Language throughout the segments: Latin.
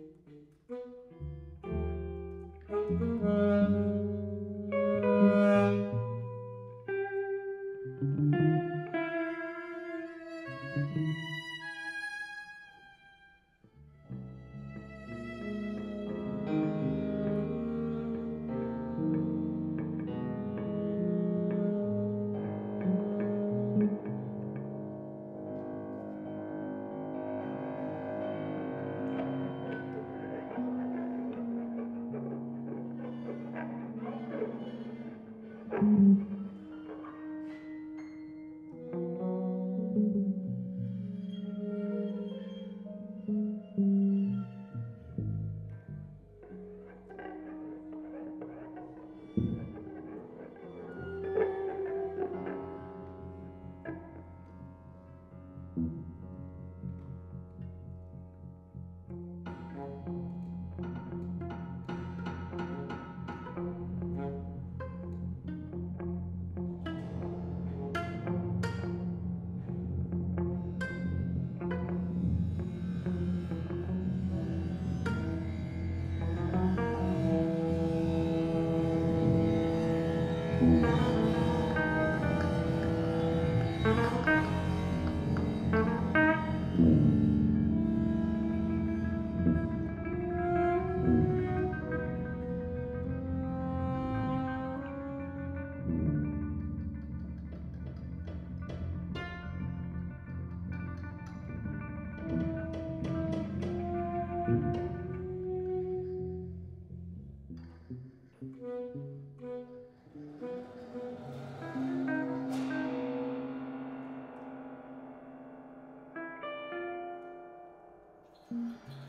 Thank you. Música Mm-hmm.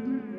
Mm-hmm.